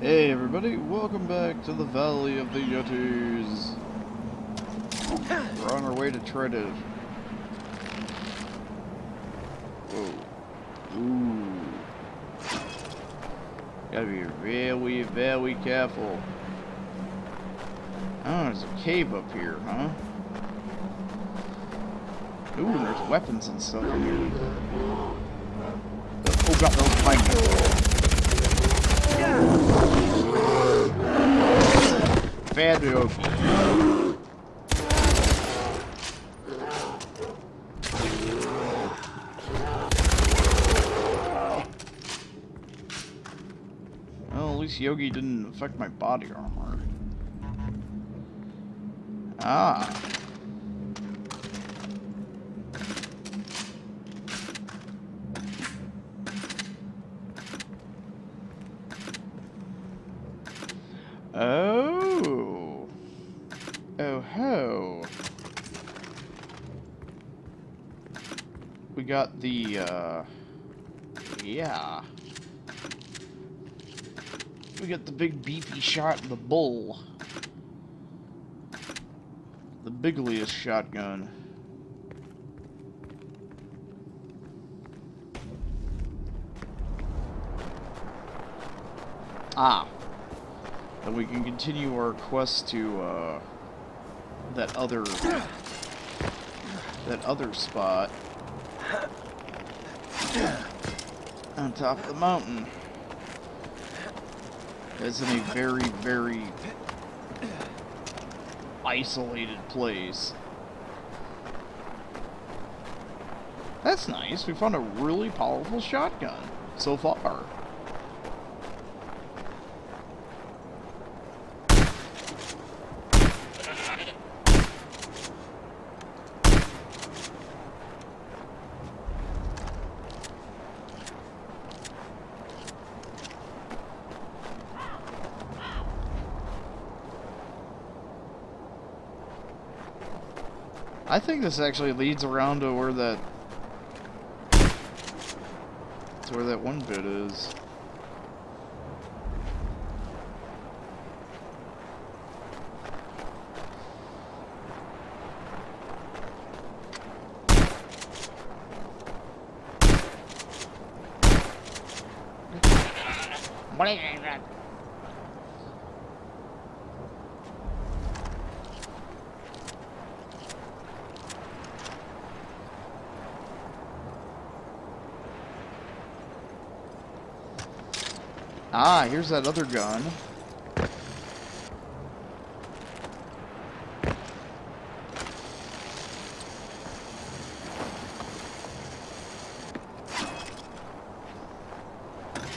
Hey everybody, welcome back to the Valley of the Yetis. We're on our way to to... Whoa. Ooh. Gotta be very, very careful. Oh, there's a cave up here, huh? Ooh, there's weapons and stuff in here. Oh god, those Fabulous. Well, at least Yogi didn't affect my body armor. Ah. Oh. Oh ho. We got the, uh, yeah. We got the big beefy shot the bull. The bigliest shotgun. Ah. And we can continue our quest to, uh, that other, that other spot. On top of the mountain. It's in a very, very isolated place. That's nice. We found a really powerful shotgun so far. I think this actually leads around to where that to where that one bit is. What is that? That other gun.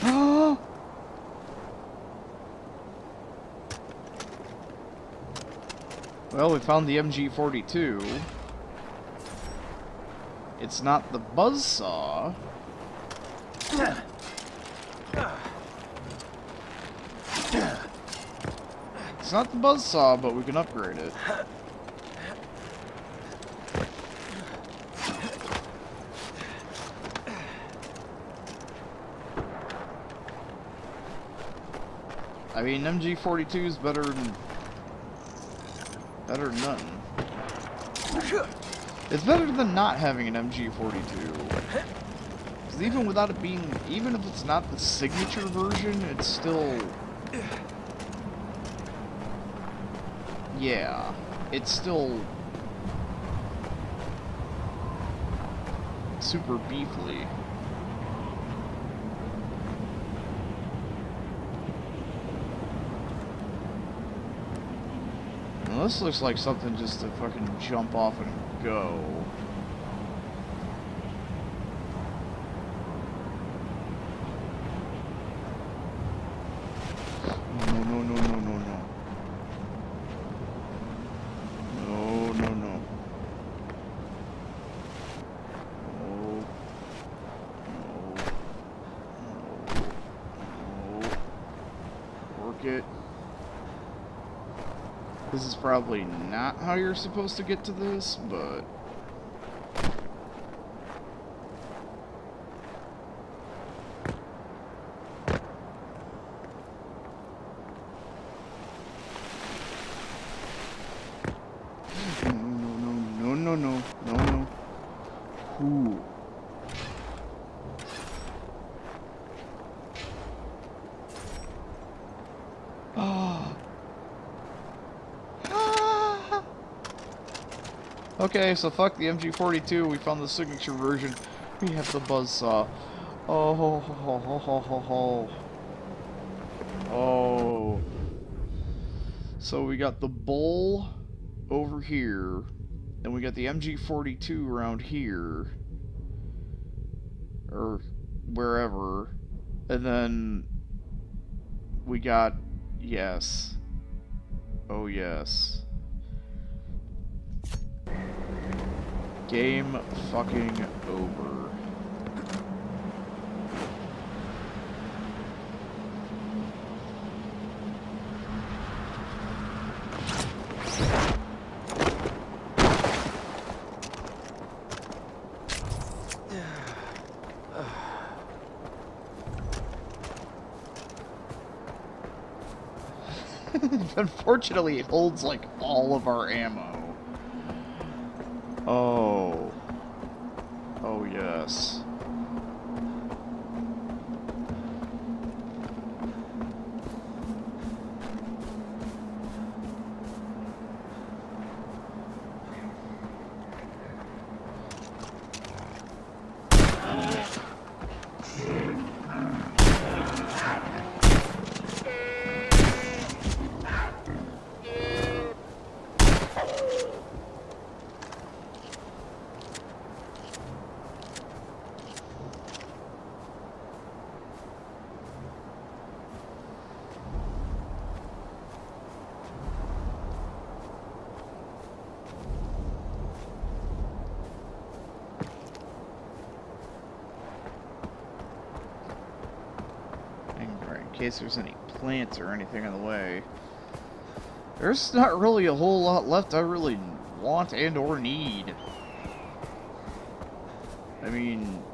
well, we found the MG42. It's not the buzzsaw. It's not the buzzsaw, but we can upgrade it. I mean, MG42 is better than better than nothing. It's better than not having an MG42. Because even without it being, even if it's not the signature version, it's still yeah, it's still super beefly. This looks like something just to fucking jump off and go. No, no, no, no, no, no. No, no, no. No. No. No. No. Work it. This is probably not how you're supposed to get to this, but... no, no. No, no. Ooh. Ah. Ah. Okay, so fuck the MG42. We found the signature version. We have the buzzsaw. Oh, ho, ho, ho, ho, ho, ho. Oh. So we got the bull over here, and we got the MG42 around here, or wherever, and then we got, yes, oh yes. Game fucking over. Unfortunately, it holds, like, all of our ammo. Oh. Oh, yes. Case there's any plants or anything in the way. There's not really a whole lot left I really want and or need. I mean...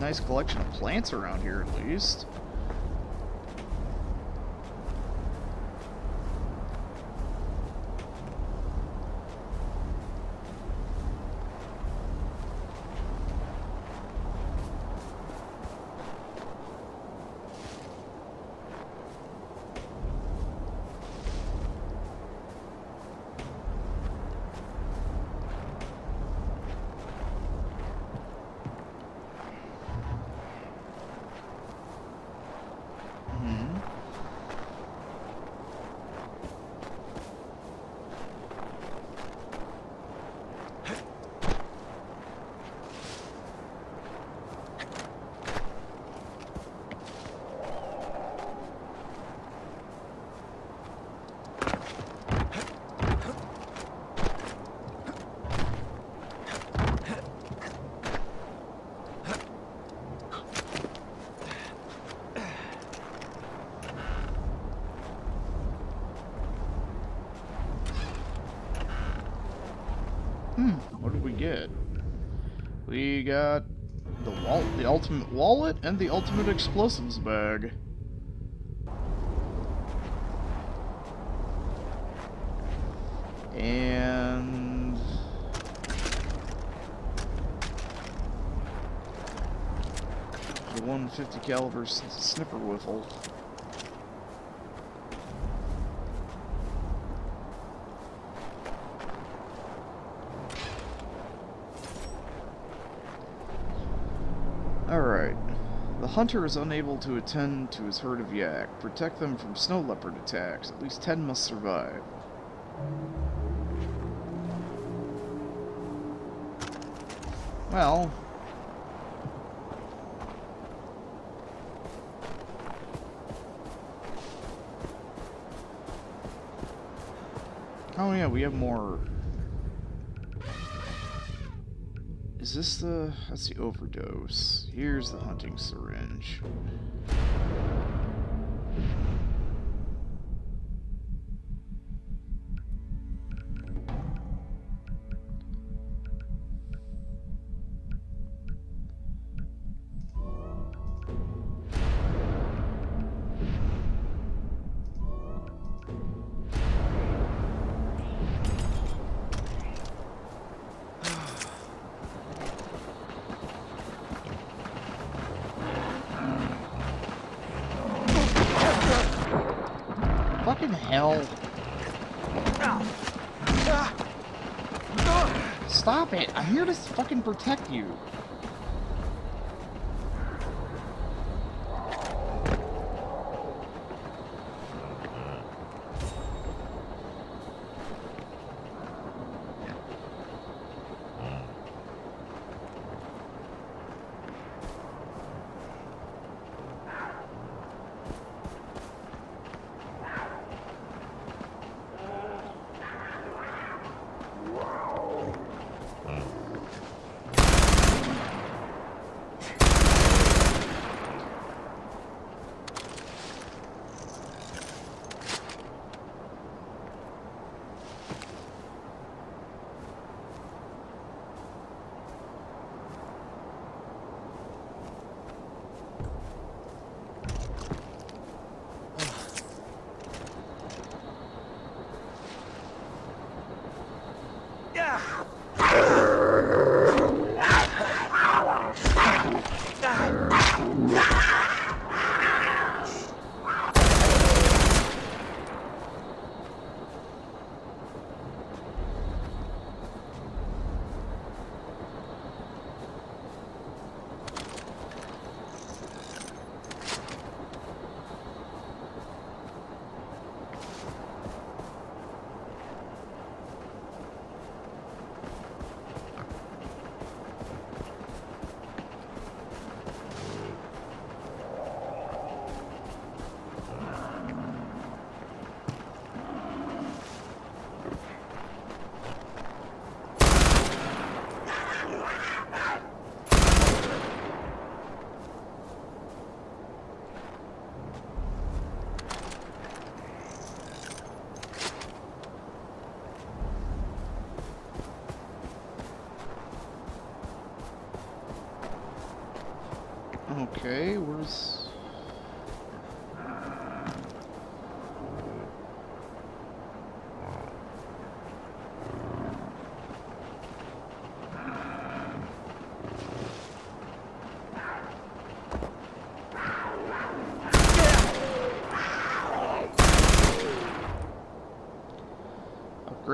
Nice collection of plants around here at least. Hmm, what did we get? We got the wall, the ultimate wallet, and the ultimate explosives bag. And the 150 caliber snipper whiffle. Alright. The hunter is unable to attend to his herd of yak. Protect them from snow leopard attacks. At least ten must survive. Well... Oh yeah, we have more Is this the... that's the overdose. Here's the hunting syringe. Protect you.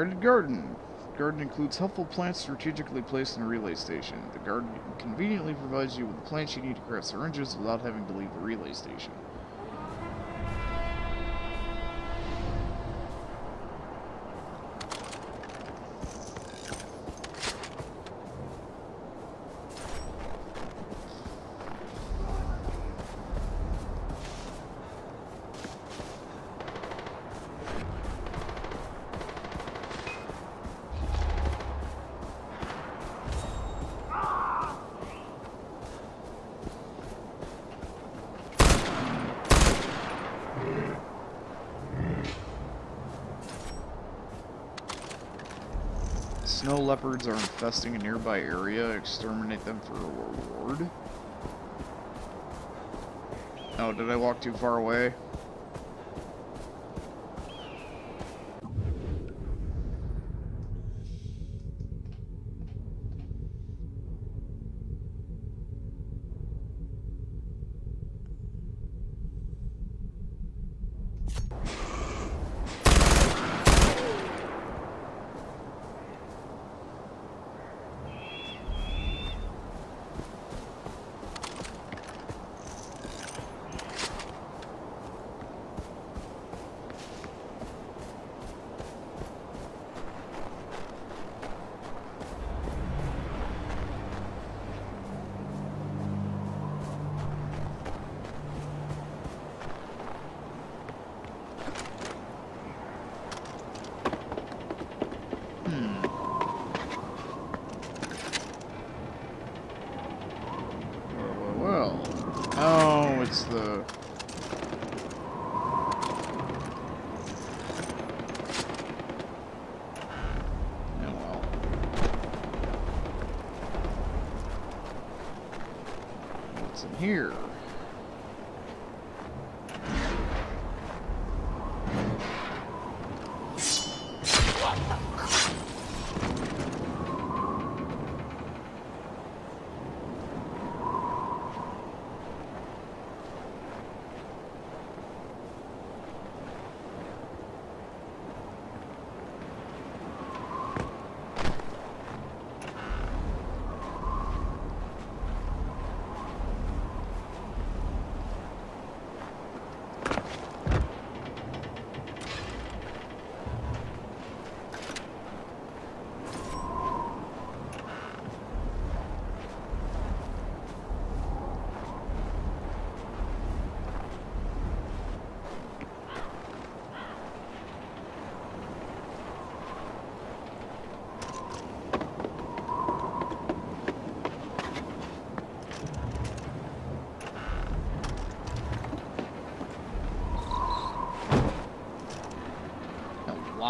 Upgraded garden. Garden includes helpful plants strategically placed in a relay station. The garden conveniently provides you with the plants you need to craft syringes without having to leave the relay station. Snow leopards are infesting a nearby area. Exterminate them for a reward. Oh, did I walk too far away?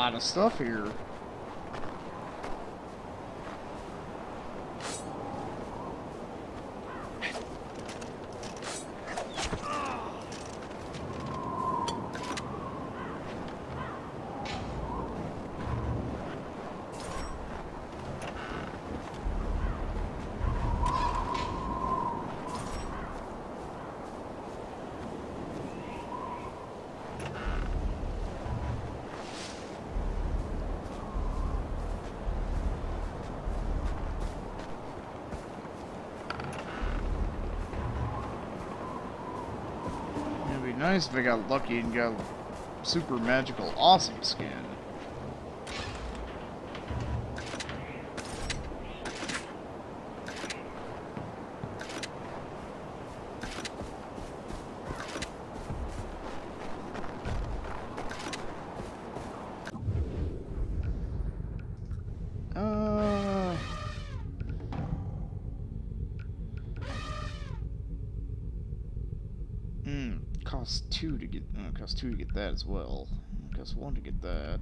Lot of stuff here. Nice if I got lucky and got super magical awesome skin. Two to get. Mm, it costs two to get that as well. It costs one to get that.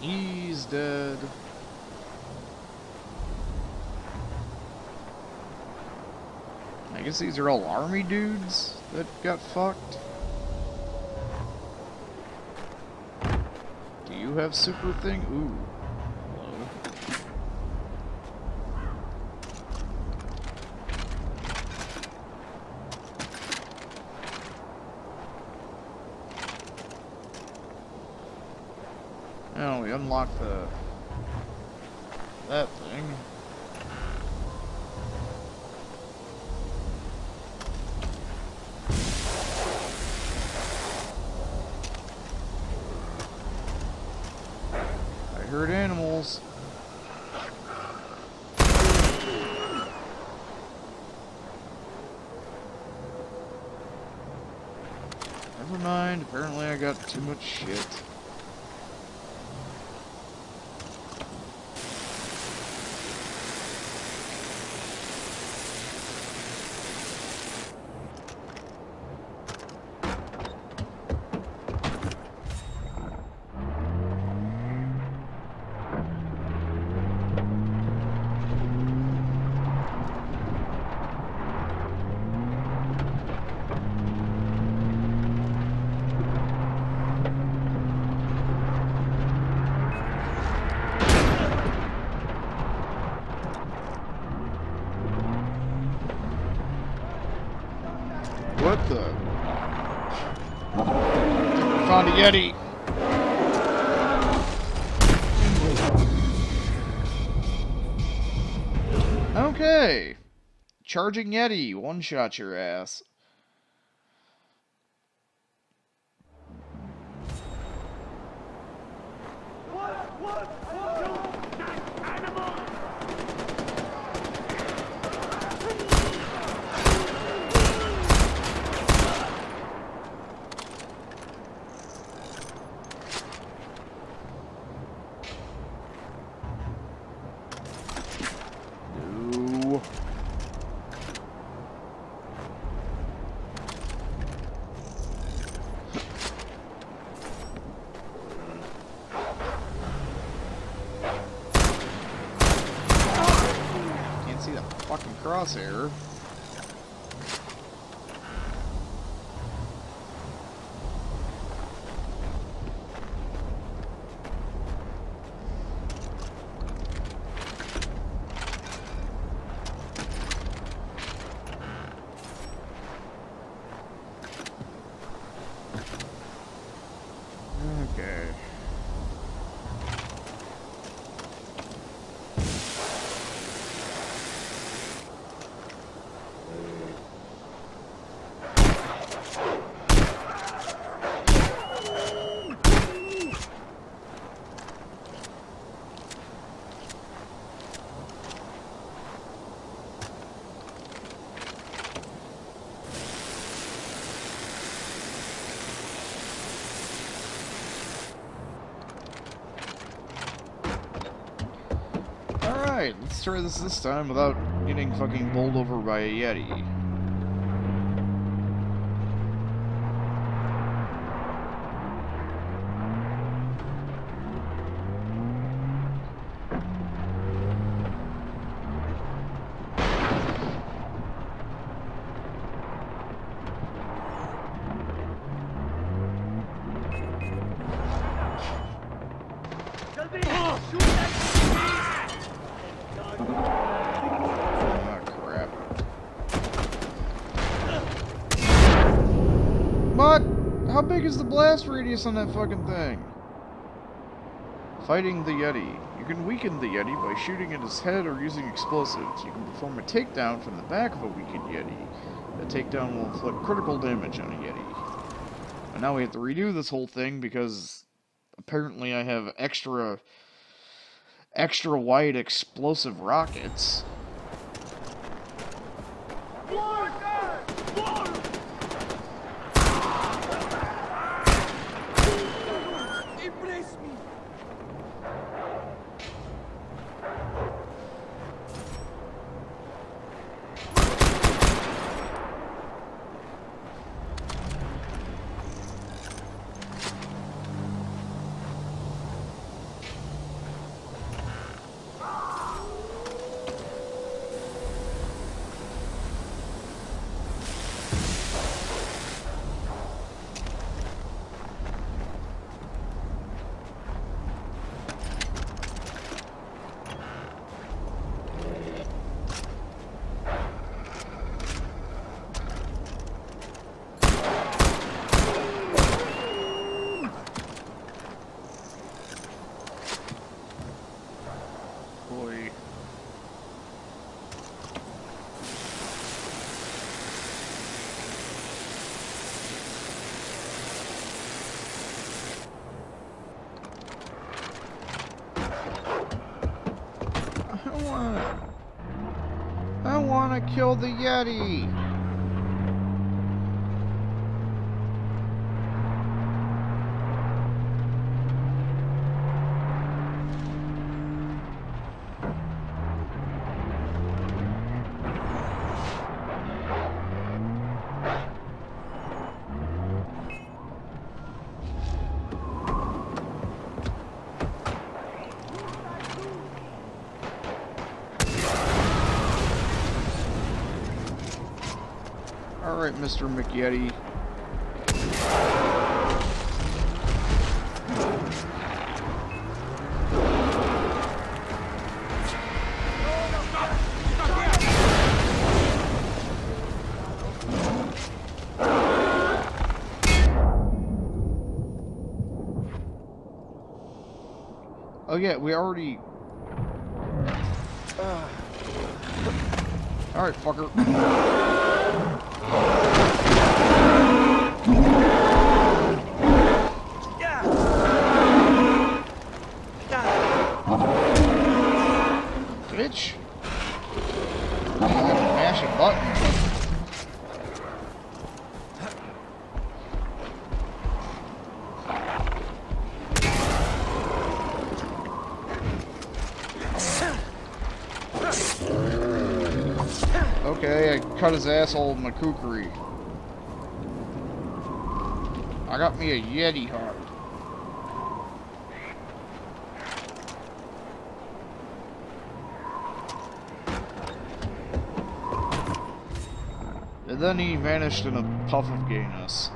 He's dead. I guess these are all army dudes that got fucked. Do you have super thing? Ooh. Oh, we unlocked the that thing. I heard animals. Never mind, apparently I got too much shit. What the? Found a Yeti. Okay. Charging Yeti. One shot your ass. What? What? What? crosshair. Okay. This this time without getting fucking bowled over by a Yeti. Blast radius on that fucking thing? Fighting the Yeti. You can weaken the Yeti by shooting at his head or using explosives. You can perform a takedown from the back of a weakened Yeti. The takedown will inflict critical damage on a Yeti. And now we have to redo this whole thing because apparently I have extra extra wide explosive rockets. I want I want to kill the Yeti. All right, Mr. McYeti. Oh yeah, we already. All right, fucker. Cut his asshole with. I got me a Yeti heart. And then he vanished in a puff of gayness.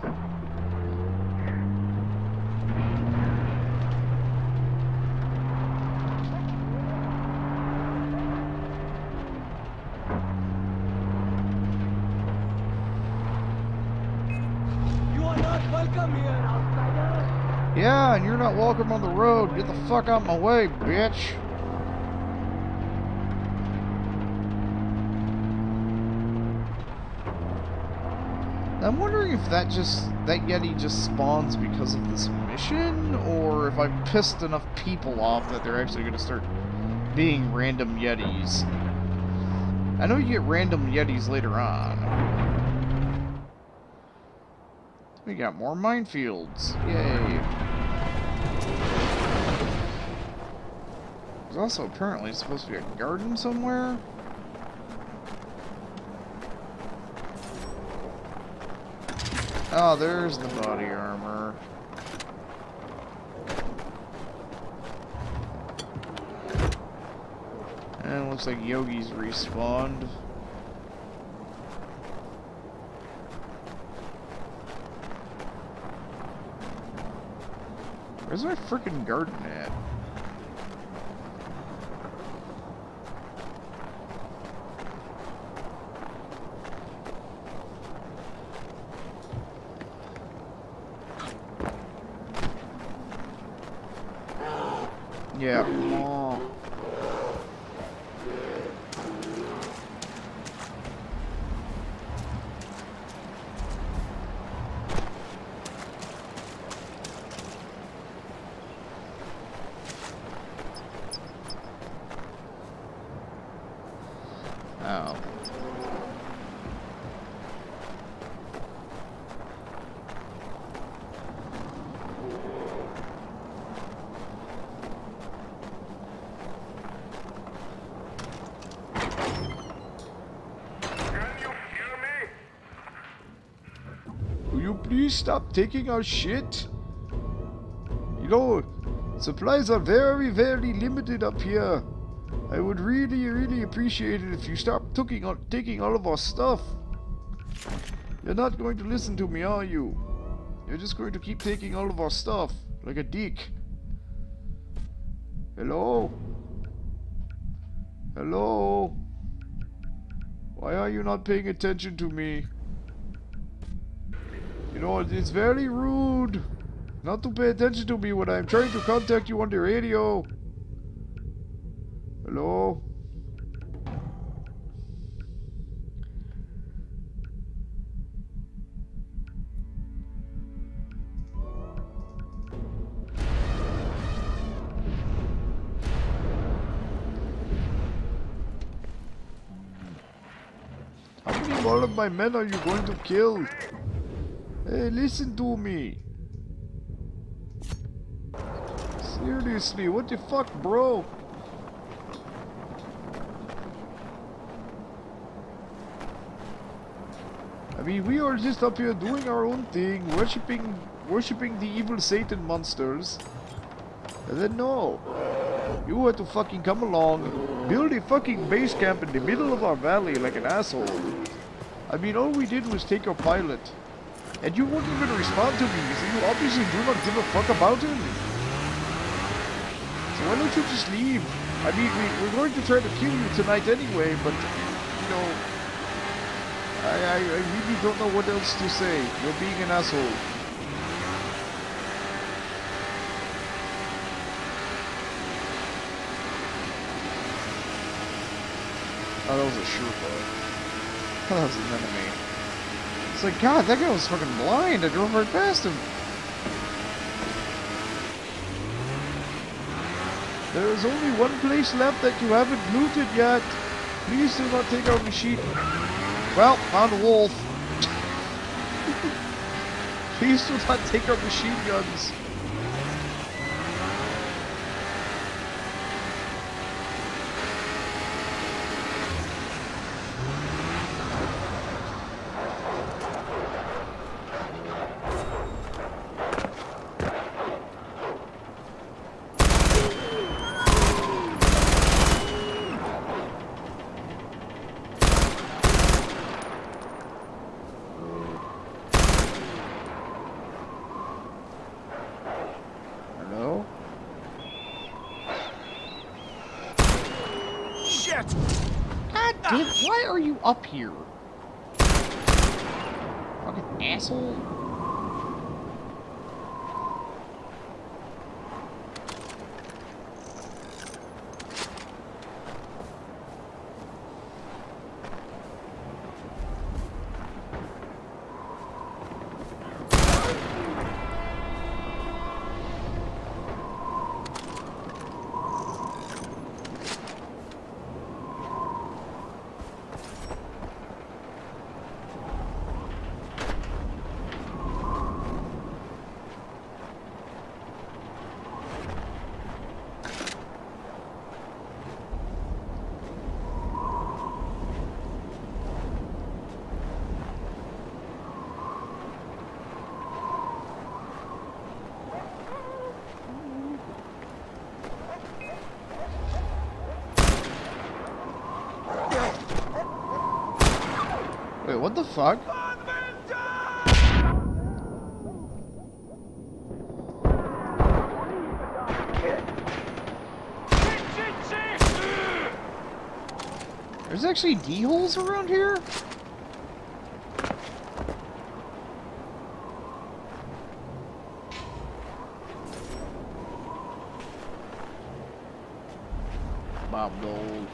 Yeah, and you're not welcome on the road. Get the fuck out of my way, bitch. I'm wondering if that just that Yeti just spawns because of this mission, or if I've pissed enough people off that they're actually going to start being random Yetis. I know you get random Yetis later on. We got more minefields. Yay. There's also apparently supposed to be a garden somewhere. Oh, there's the body armor. And looks like Yogi's respawned. Where's my freaking garden at? Yeah. Oh. Oh. Will you please stop taking our shit? You know, supplies are very, very limited up here. I would really, really appreciate it if you stop taking, taking all of our stuff. You're not going to listen to me, are you? You're just going to keep taking all of our stuff, like a dick. Hello? Hello? Why are you not paying attention to me? Know, it's very rude not to pay attention to me when I'm trying to contact you on the radio. Hello? How many more of my men are you going to kill? Hey, listen to me. Seriously, what the fuck, bro? I mean, we are just up here doing our own thing, worshipping, worshipping the evil Satan monsters. And then no, you had to fucking come along, build a fucking base camp in the middle of our valley like an asshole. I mean, all we did was take our pilot. And you won't even respond to me, so you obviously do not give a fuck about him. So why don't you just leave? I mean, we, we're going to try to kill you tonight anyway, but, you know, I, I, I really don't know what else to say. You're being an asshole. Oh, that was a Sherpa. That was an enemy. It's like, God, that guy was fucking blind. I drove right past him. There is only one place left that you haven't looted yet. Please do not take our machine. Well, found a wolf. Please do not take our machine guns. Fuck? There's actually dholes around here? Bob Dole.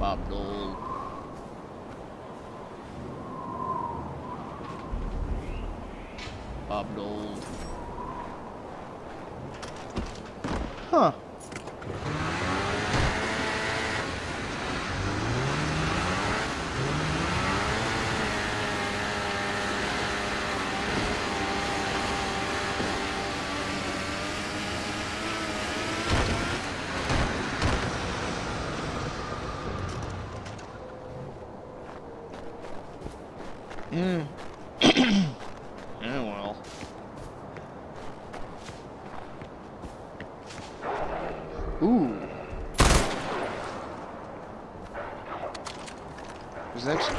Bob Dole. Bob Dole. Huh. Yeah. yeah, well. Ooh. There's actually...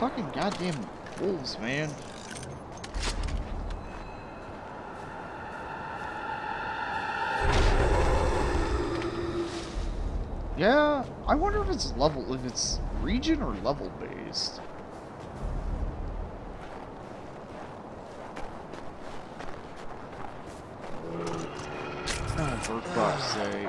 Fucking goddamn wolves, man. Yeah, I wonder if it's level, if it's region or level based. Oh, for fuck's sake.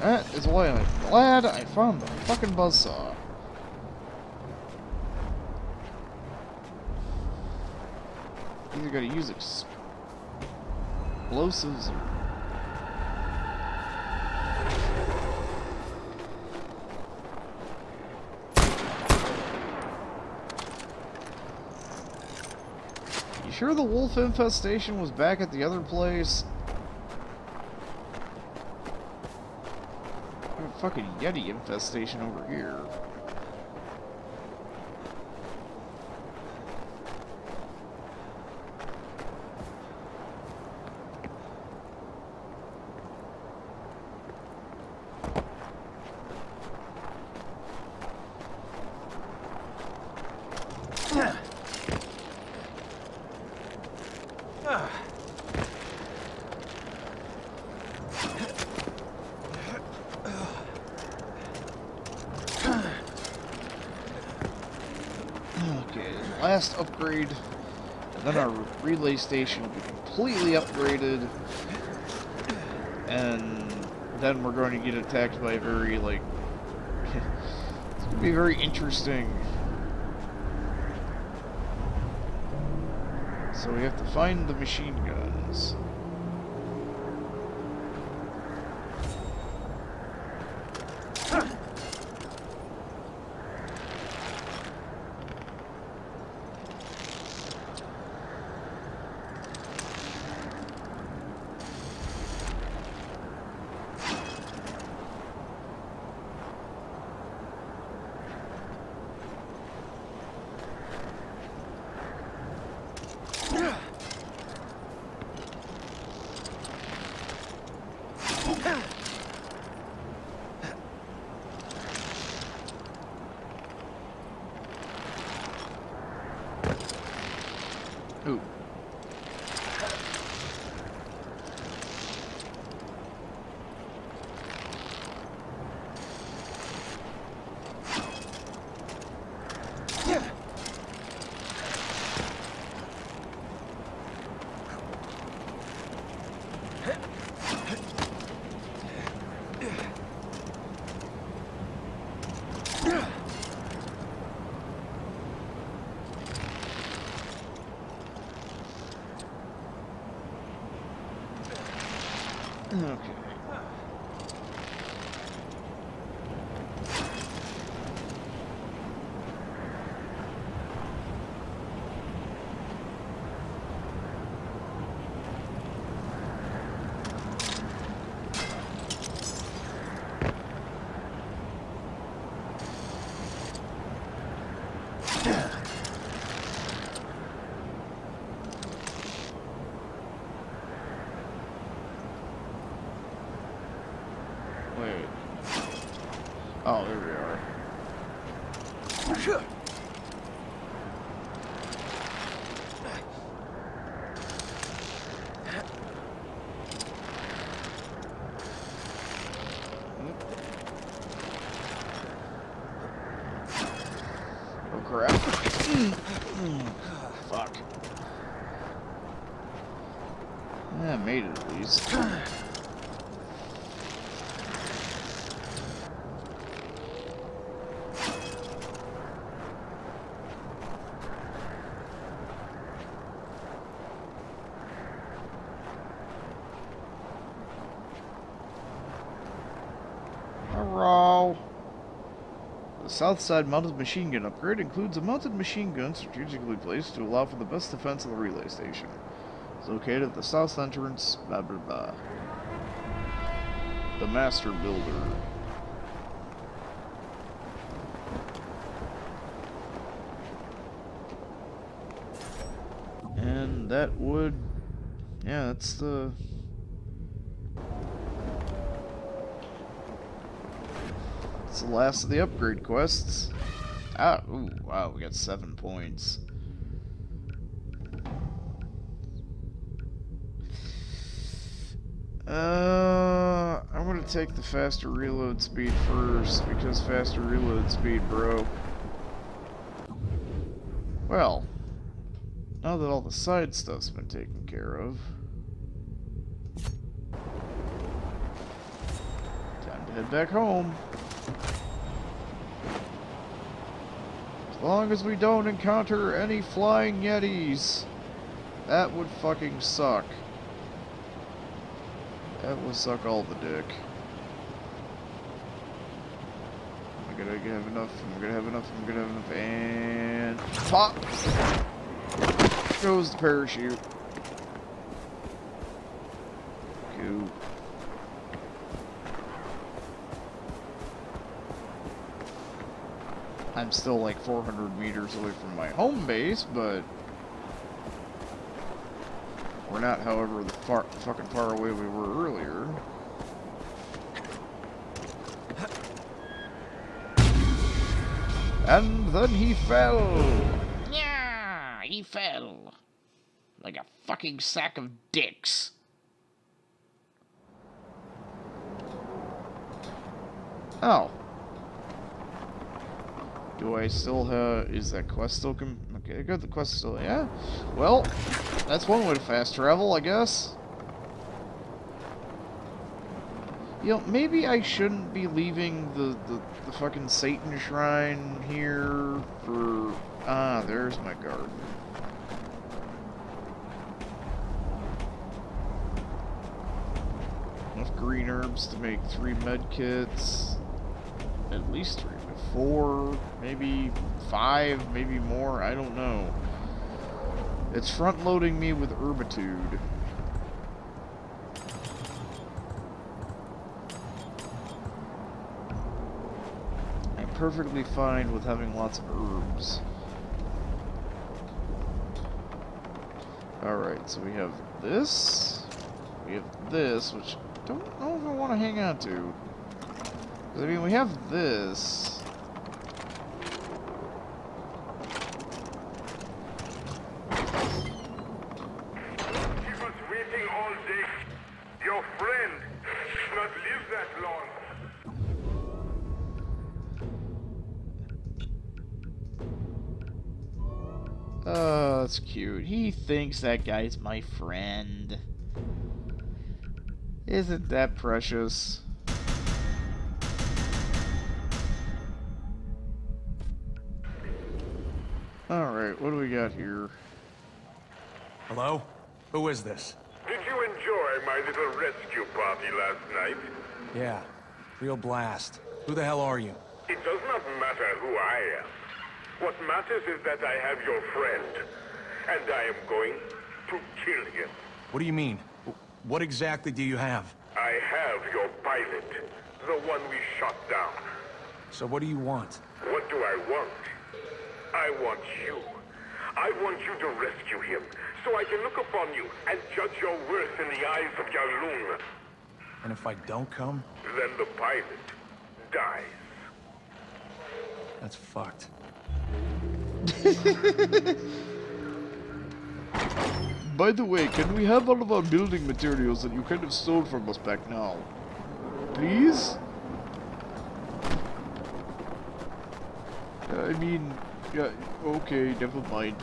That is why I'm found the fucking buzzsaw. Either gotta use explosives or... You sure the wolf infestation was back at the other place? Fucking Yeti infestation over here. Okay, last upgrade. And then our relay station will be completely upgraded. And then we're going to get attacked by a very, like, it's going to be very interesting. So we have to find the machine guns. The south side mounted machine gun upgrade includes a mounted machine gun strategically placed to allow for the best defense of the relay station. It's located at the south entrance, blah blah blah. The Master Builder. And that would... Yeah, that's the... It's the last of the upgrade quests. Ah, ooh, wow, we got seven points. Uh, I'm gonna take the faster reload speed first, because faster reload speed, bro. Well, now that all the side stuff's been taken care of, time to head back home. Long as we don't encounter any flying yetis. That would fucking suck. That would suck all the dick. I'm gonna have enough? I'm gonna have enough? I'm gonna have enough? And pop! Goes the parachute. Cool. I'm still like 400 meters away from my home base, but we're not, however, the far, fucking far away we were earlier. And then he fell. Yeah, he fell. Like a fucking sack of dicks. Oh. Do I still have... Is that quest still... Com okay, good, the quest still... Yeah. Well, that's one way to fast travel, I guess. You know, maybe I shouldn't be leaving the, the, the fucking Satan shrine here for... Ah, there's my garden. Enough green herbs to make three med kits. At least three, four, maybe five, maybe more, I don't know. It's front-loading me with herbitude. I'm perfectly fine with having lots of herbs. Alright, so we have this. We have this, which I don't know if I want to hang on to. I mean, we have this. Thinks that guy's my friend. Isn't that precious? Alright, what do we got here? Hello? Who is this? Did you enjoy my little rescue party last night? Yeah, real blast. Who the hell are you? It does not matter who I am. What matters is that I have your friend. And I am going to kill him. What do you mean? What exactly do you have? I have your pilot. The one we shot down. So what do you want? What do I want? I want you. I want you to rescue him, so I can look upon you and judge your worth in the eyes of Yalung. And if I don't come? Then the pilot dies. That's fucked. By the way, can we have all of our building materials that you kind of stole from us back now? Please? I mean, yeah, okay, never mind.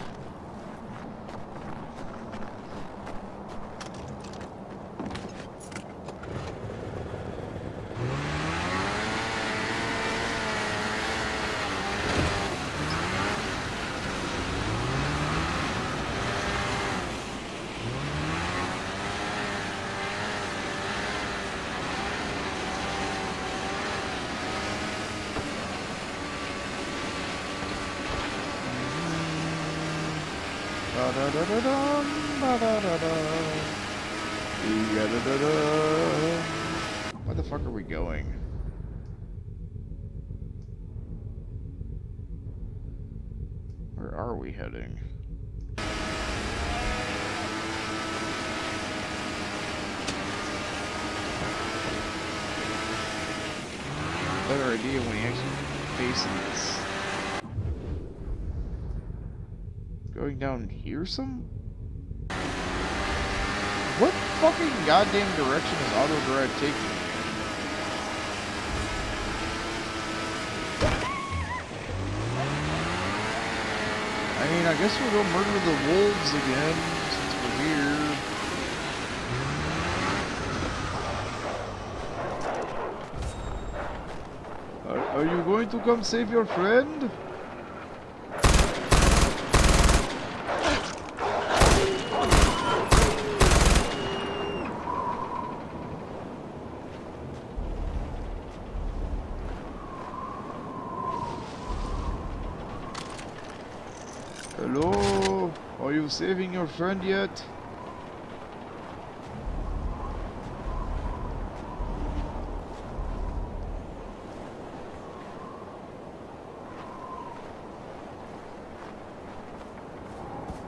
Where the fuck are we going? Are we heading? Better idea when he actually faces this. Going down here some? What fucking goddamn direction is auto drive taking? I guess we'll go murder the wolves again, since we're here. Are, are you going to come save your friend? Friend yet?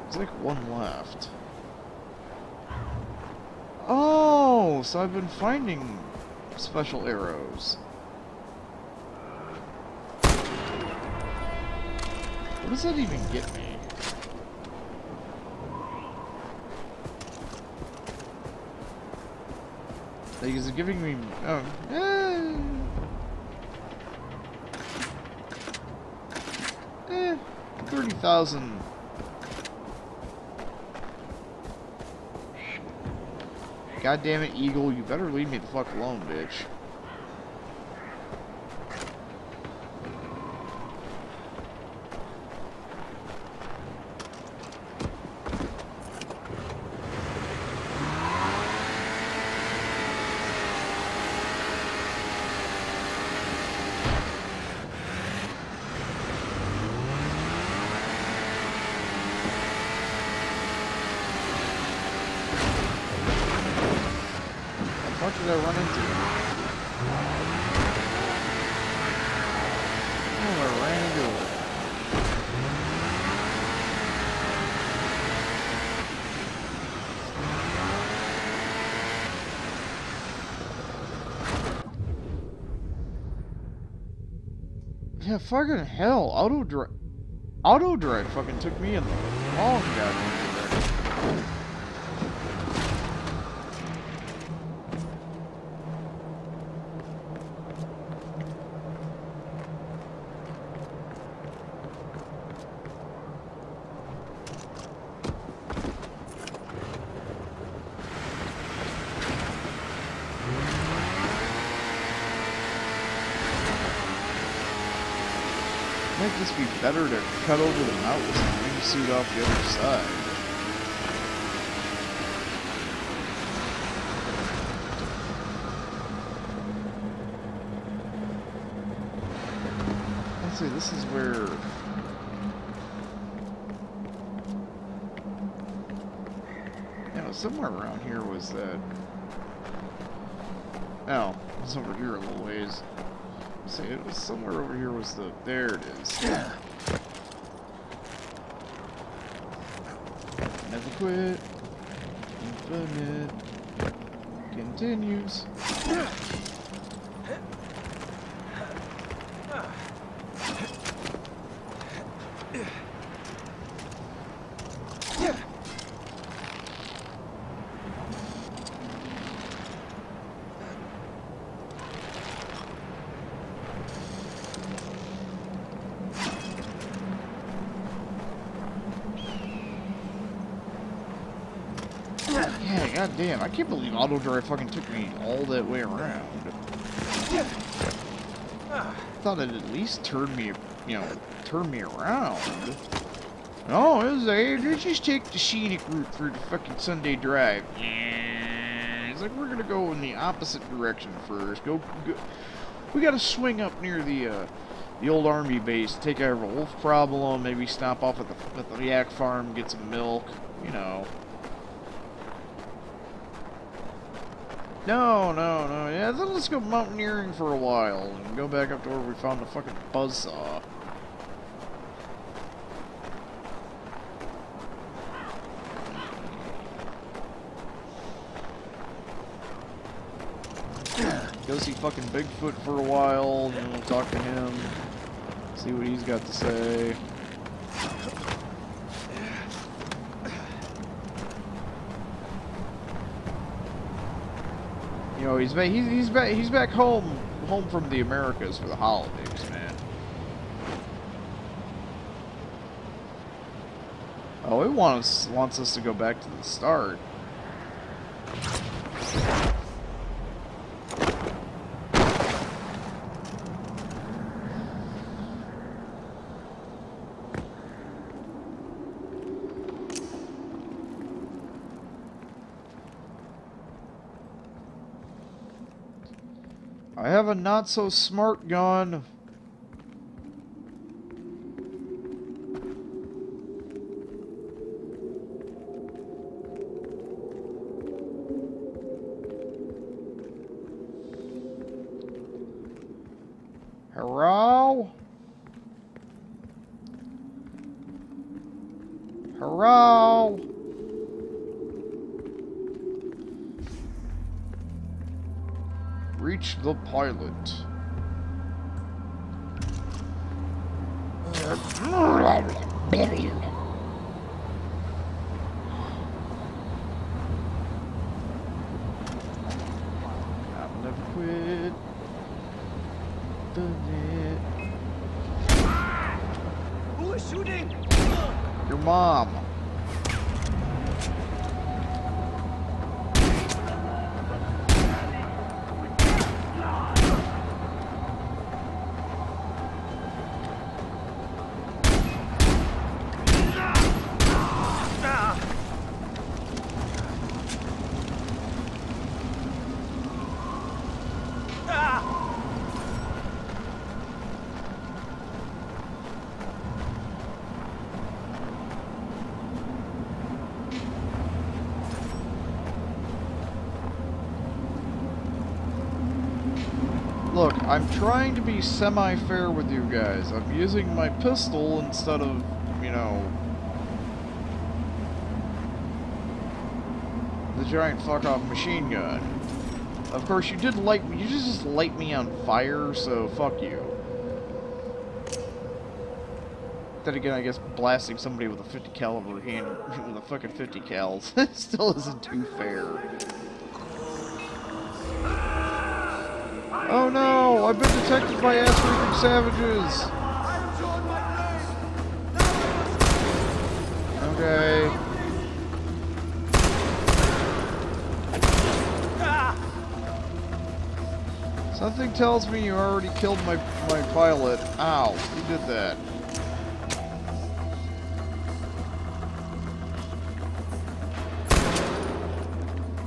There's like one left. Oh, so I've been finding special arrows. What does that even get me? Like, is giving me... Oh, eh. Eh, 30,000. God damn it, Eagle, you better leave me the fuck alone, bitch. fuck did I run into? Oh, I ran into it. Yeah, fucking hell. Auto drive. Auto drive fucking took me in the wrong goddamn direction. Might just be better to cut over the mountains and wingsuit off the other side. Let's see, this is where... You know, somewhere around here was that... Oh, it's over here a little ways. See, it was somewhere over here was the... There it is. Never quit. Infinite. Continues. Yeah, goddamn. I can't believe auto drive fucking took me all that way around. I thought it at least turned me, you know, turned me around. No, it was a, let's just take the scenic route through the fucking Sunday Drive. Yeah, it's like we're gonna go in the opposite direction first. Go, go we gotta swing up near the, uh, the old army base, take care of a wolf problem, maybe stop off at the, at the yak farm, get some milk, you know. No, no, no. Yeah, then let's go mountaineering for a while and go back up to where we found the fucking buzzsaw. Go see fucking Bigfoot for a while, and we'll talk to him, see what he's got to say. Know, he's back. He's, he's back. He's back home, home from the Americas for the holidays, man. Oh, he wants wants us to go back to the start. I have a not so smart gun. Hello? Hello? Reach the pilot. I'll trying to be semi-fair with you guys. I'm using my pistol instead of, you know, the giant fuck-off machine gun. Of course, you did light me. You just light me on fire, so fuck you. Then again, I guess blasting somebody with a 50 caliber hand with a fucking 50 cals still isn't too fair. Oh no! I've been detected by ass-raping savages! Okay. Something tells me you already killed my, my pilot. Ow, who did that?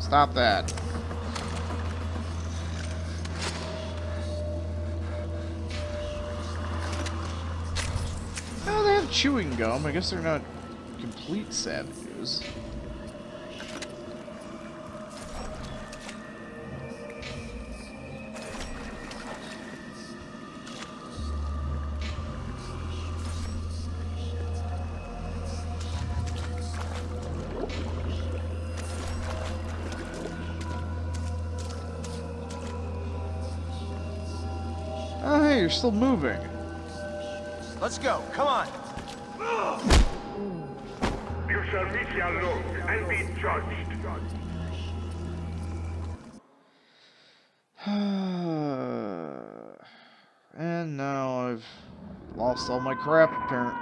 Stop that. Oh, they have chewing gum. I guess they're not complete savages. Oh, hey, you're still moving. Let's go. Come on. Shall meet Yalung and be judged. and now I've lost all my crap, apparently.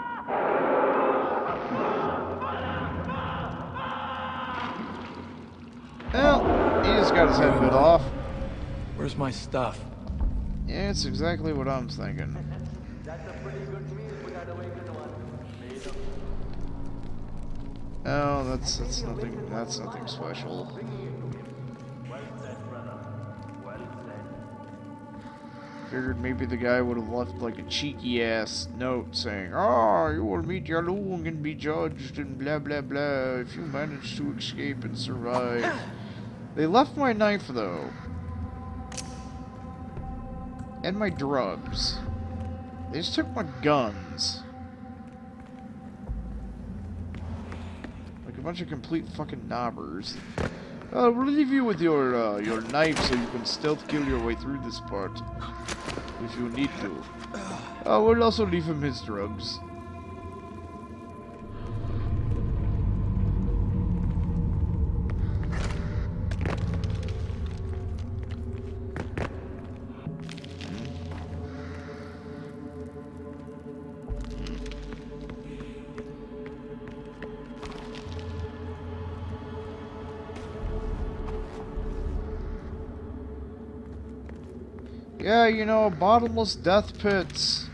Well, he just got his head bit off. Where's my stuff? Yeah, it's exactly what I'm thinking. Oh, that's that's nothing. That's nothing special. Figured maybe the guy would have left like a cheeky ass note saying, "Ah, you will meet Yalung and be judged and blah blah blah if you manage to escape and survive." they left my knife though, and my drugs. They just took my guns. Bunch of complete fucking knobbers. I'll leave you with your uh, your knife so you can stealth kill your way through this part. If you need to. I will also leave him his drugs. Know, bottomless death pits.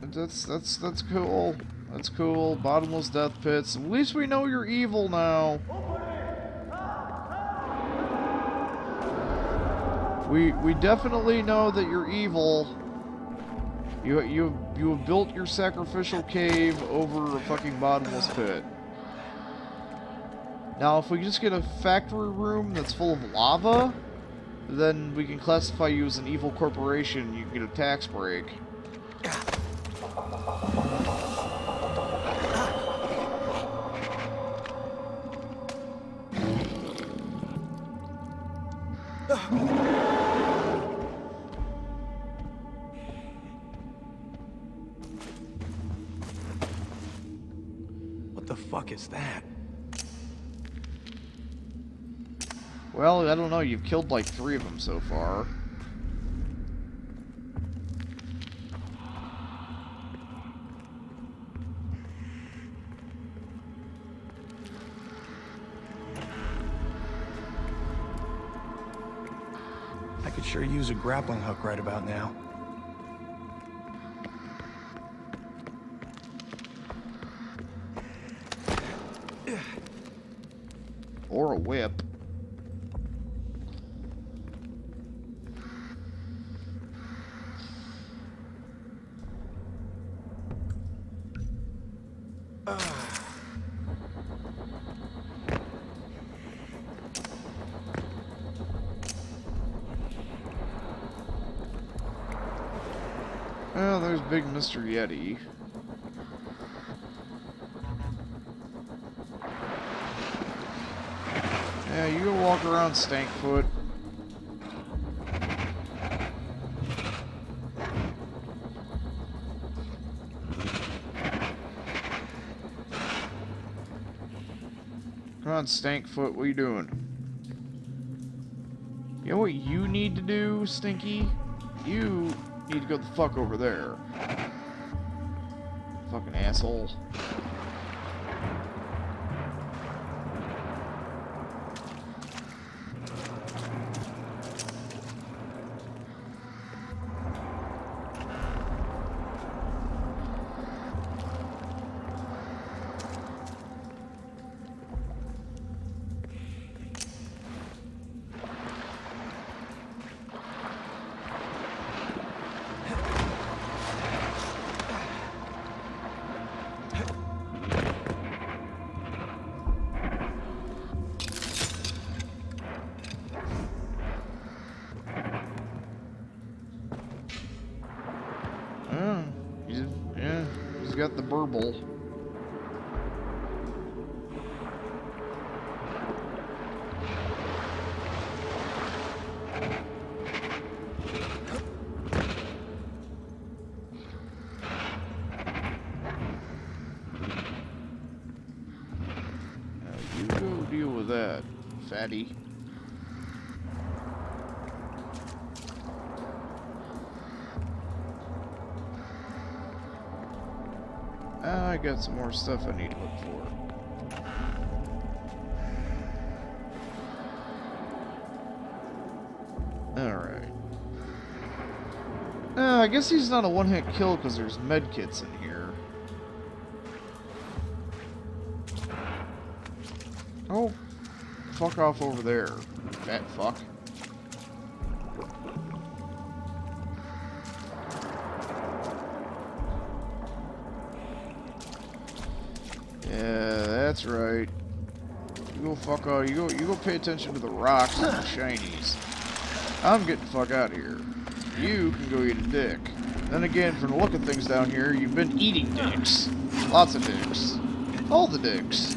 That's that's that's cool. That's cool. Bottomless death pits. At least we know you're evil now. We we definitely know that you're evil. You you you have built your sacrificial cave over a fucking bottomless pit. Now, if we just get a factory room that's full of lava, then we can classify you as an evil corporation. You can get a tax break. Know. You've killed like three of them so far. I could sure use a grappling hook right about now. Or a whip. Mr. Yeti. Yeah, you go walk around Stankfoot. Come on, Stankfoot, what are you doing? You know what you need to do, Stinky? You need to go the fuck over there. Asshole. Fatty. Ah, I got some more stuff I need to look for. Alright. Uh, I guess he's not a one-hit kill because there's medkits in here. Fuck off over there, fat fuck. Yeah, that's right. You go fuck off. You go. You go pay attention to the rocks and the shinies. I'm getting the fuck out of here. You can go eat a dick. Then again, from the look of things down here, you've been eating dicks. Lots of dicks. All the dicks.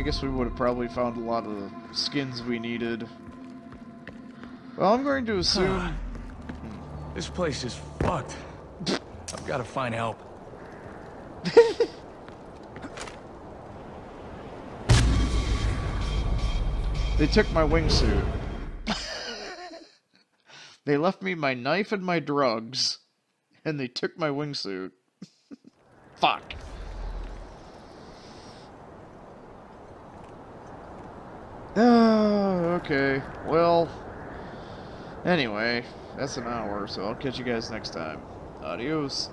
I guess we would have probably found a lot of the skins we needed. Well, I'm going to assume... This place is fucked. I've got to find help. They took my wingsuit. they left me my knife and my drugs, and they took my wingsuit. Fuck. Okay. Well, anyway, that's an hour, so I'll catch you guys next time. Adios.